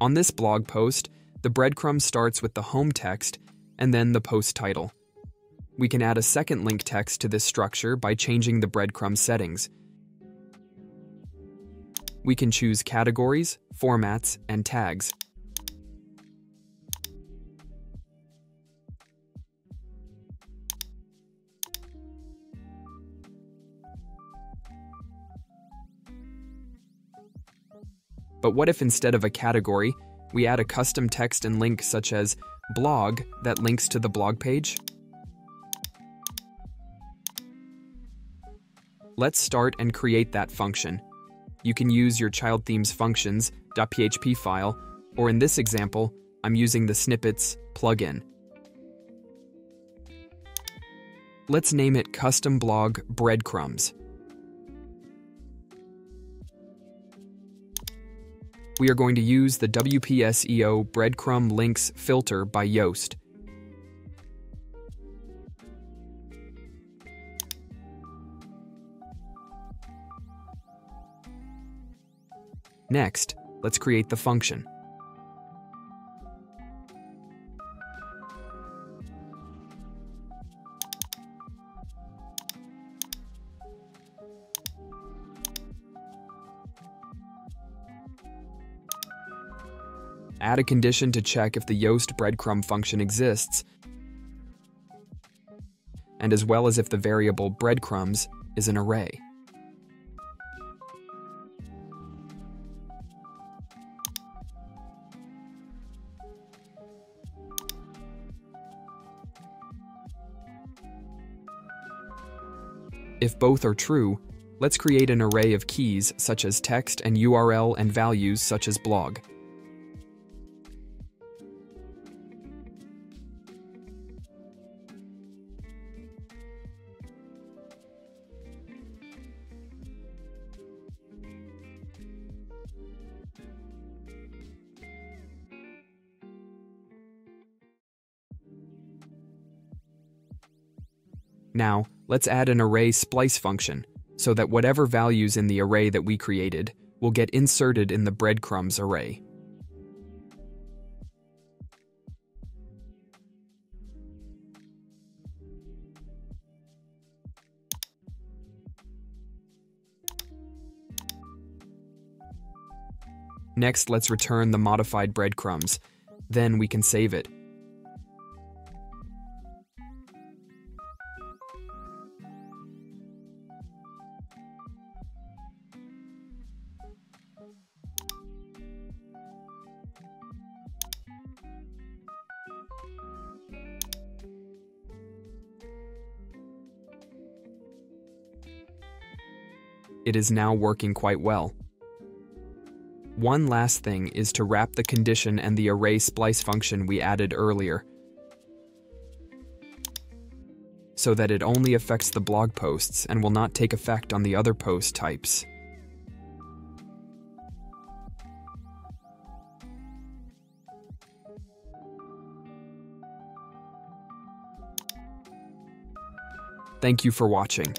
On this blog post, the breadcrumb starts with the home text and then the post title. We can add a second link text to this structure by changing the breadcrumb settings. We can choose categories, formats, and tags. But what if instead of a category, we add a custom text and link such as blog that links to the blog page? Let's start and create that function. You can use your child themes functions.php file, or in this example, I'm using the snippets plugin. Let's name it custom blog breadcrumbs. We are going to use the WPSEO breadcrumb links filter by Yoast. Next, let's create the function. Add a condition to check if the Yoast breadcrumb function exists, and as well as if the variable breadcrumbs is an array. If both are true, let's create an array of keys such as text and URL and values such as blog. Now, let's add an array splice function so that whatever values in the array that we created will get inserted in the breadcrumbs array. Next, let's return the modified breadcrumbs. Then we can save it. It is now working quite well. One last thing is to wrap the condition and the array splice function we added earlier so that it only affects the blog posts and will not take effect on the other post types. Thank you for watching.